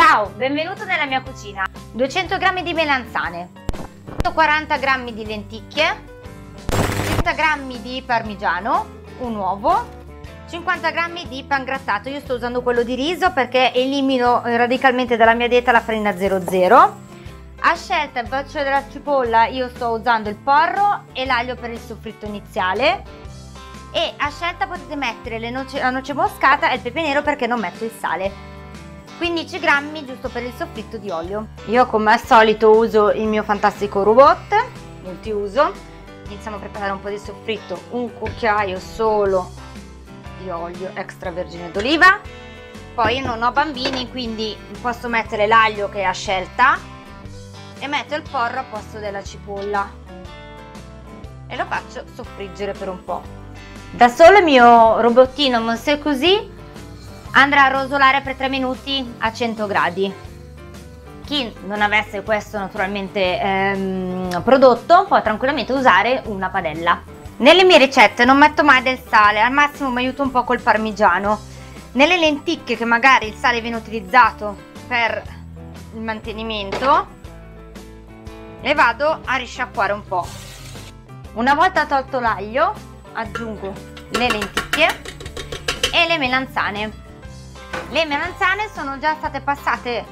Ciao, benvenuto nella mia cucina. 200 g di melanzane, 140 g di lenticchie, 30 g di parmigiano, un uovo, 50 g di pangrattato. Io sto usando quello di riso perché elimino radicalmente dalla mia dieta la farina 00. A scelta il della cipolla io sto usando il porro e l'aglio per il soffritto iniziale e a scelta potete mettere noce, la noce moscata e il pepe nero perché non metto il sale. 15 grammi giusto per il soffritto di olio. Io come al solito uso il mio fantastico robot multiuso. Iniziamo a preparare un po' di soffritto, un cucchiaio solo di olio extravergine d'oliva. Poi non ho bambini quindi posso mettere l'aglio che è a scelta e metto il porro a posto della cipolla e lo faccio soffriggere per un po'. Da solo il mio robottino Monsieur Così andrà a rosolare per 3 minuti a 100 gradi. Chi non avesse questo naturalmente ehm, prodotto può tranquillamente usare una padella. Nelle mie ricette non metto mai del sale, al massimo mi aiuto un po' col parmigiano. Nelle lenticchie che magari il sale viene utilizzato per il mantenimento, le vado a risciacquare un po'. Una volta tolto l'aglio, aggiungo le lenticchie e le melanzane. Le melanzane sono già state passate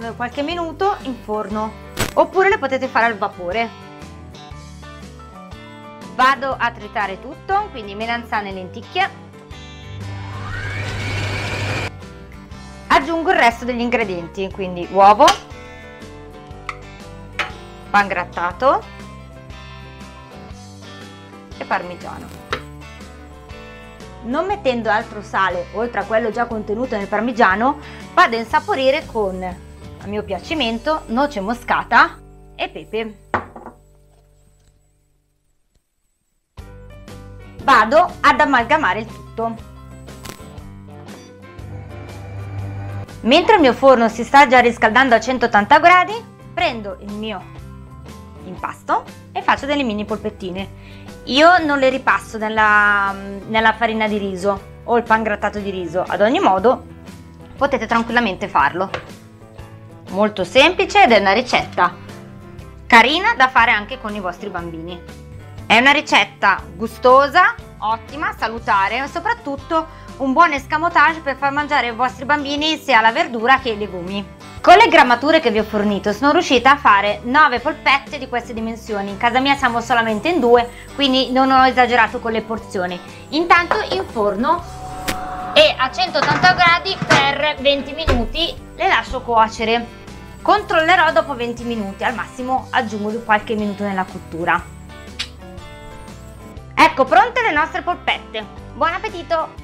eh, qualche minuto in forno oppure le potete fare al vapore. Vado a tritare tutto, quindi melanzane e lenticchie. Aggiungo il resto degli ingredienti, quindi uovo, pan grattato e parmigiano non mettendo altro sale oltre a quello già contenuto nel parmigiano vado a insaporire con a mio piacimento noce moscata e pepe. Vado ad amalgamare il tutto. Mentre il mio forno si sta già riscaldando a 180 gradi prendo il mio impasto e faccio delle mini polpettine io non le ripasso nella, nella farina di riso o il pan grattato di riso, ad ogni modo potete tranquillamente farlo. Molto semplice ed è una ricetta carina da fare anche con i vostri bambini. È una ricetta gustosa, ottima, salutare e soprattutto un buon escamotage per far mangiare ai vostri bambini sia la verdura che i legumi. Con le grammature che vi ho fornito sono riuscita a fare 9 polpette di queste dimensioni, in casa mia siamo solamente in due, quindi non ho esagerato con le porzioni. Intanto in forno e a 180 gradi per 20 minuti le lascio cuocere. Controllerò dopo 20 minuti, al massimo aggiungo qualche minuto nella cottura. Ecco pronte le nostre polpette, buon appetito!